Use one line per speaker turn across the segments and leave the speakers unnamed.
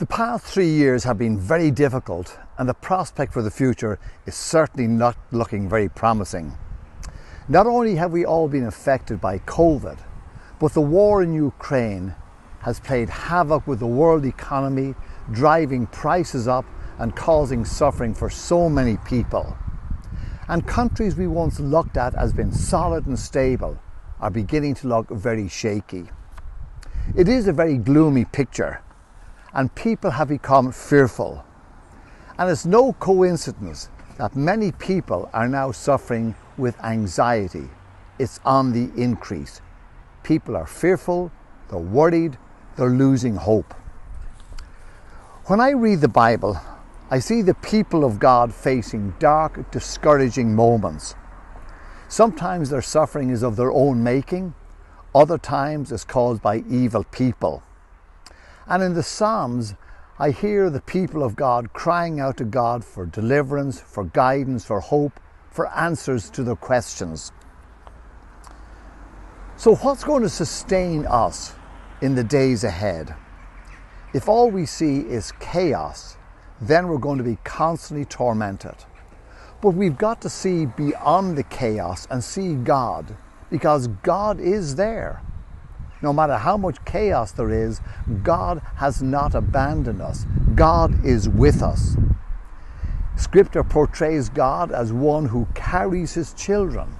The past three years have been very difficult, and the prospect for the future is certainly not looking very promising. Not only have we all been affected by COVID, but the war in Ukraine has played havoc with the world economy, driving prices up and causing suffering for so many people. And countries we once looked at as being solid and stable are beginning to look very shaky. It is a very gloomy picture and people have become fearful. And it's no coincidence that many people are now suffering with anxiety. It's on the increase. People are fearful, they're worried, they're losing hope. When I read the Bible, I see the people of God facing dark, discouraging moments. Sometimes their suffering is of their own making, other times it's caused by evil people. And in the Psalms, I hear the people of God crying out to God for deliverance, for guidance, for hope, for answers to their questions. So, what's going to sustain us in the days ahead? If all we see is chaos, then we're going to be constantly tormented. But we've got to see beyond the chaos and see God because God is there. No matter how much chaos there is, God has not abandoned us. God is with us. Scripture portrays God as one who carries his children.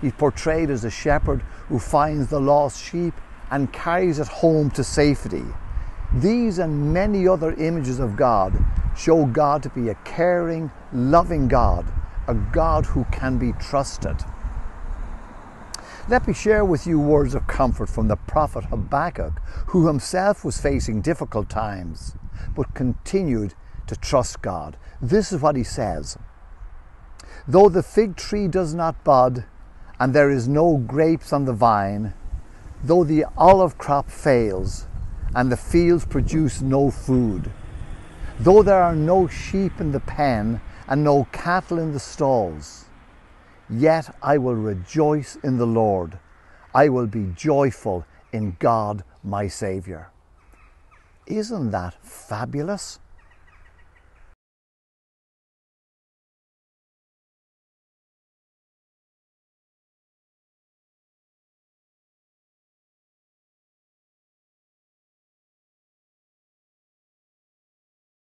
He's portrayed as a shepherd who finds the lost sheep and carries it home to safety. These and many other images of God show God to be a caring, loving God, a God who can be trusted. Let me share with you words of comfort from the prophet Habakkuk, who himself was facing difficult times, but continued to trust God. This is what he says Though the fig tree does not bud, and there is no grapes on the vine, though the olive crop fails, and the fields produce no food, though there are no sheep in the pen, and no cattle in the stalls, Yet I will rejoice in the Lord. I will be joyful in God my Saviour. Isn't that fabulous?